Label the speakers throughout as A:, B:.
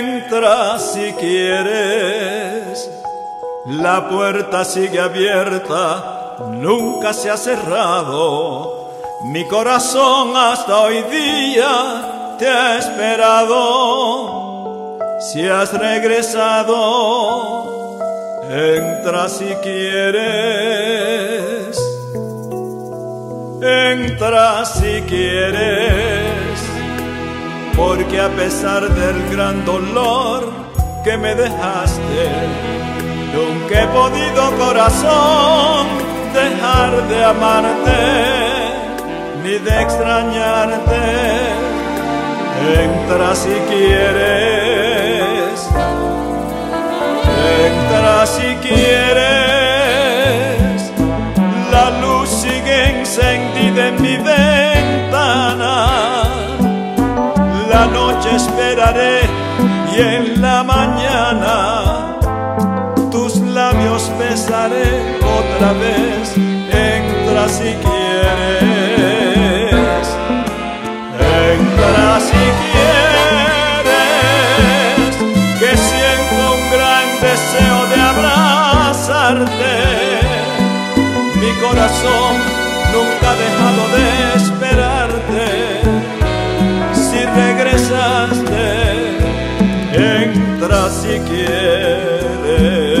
A: Entra si quieres, la puerta sigue abierta, nunca se ha cerrado. Mi corazón hasta hoy día te ha esperado. Si has regresado, entra si quieres. Entra si quieres porque a pesar del gran dolor que me dejaste, nunca he podido corazón dejar de amarte ni de extrañarte. Entra si quieres, entra si quieres, y en la mañana tus labios besaré otra vez. Entra si quieres, entra si quieres, que siento un gran deseo de abrazarte. Mi corazón nunca ha dejado de esperarte entra si quieres.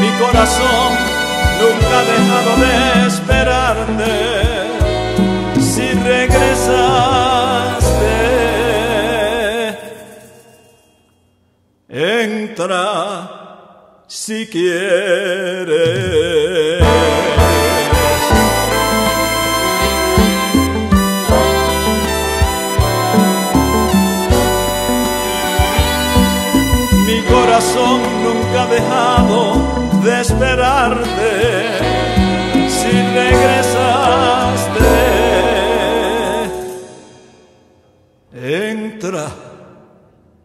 A: Mi corazón nunca ha dejado de esperarte entra si quieres. Corazón nunca ha dejado de esperarte si regresaste. Entra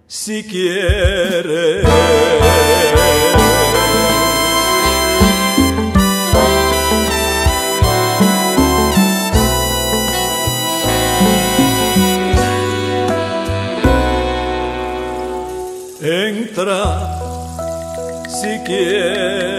A: si quieres. Entra si quieres.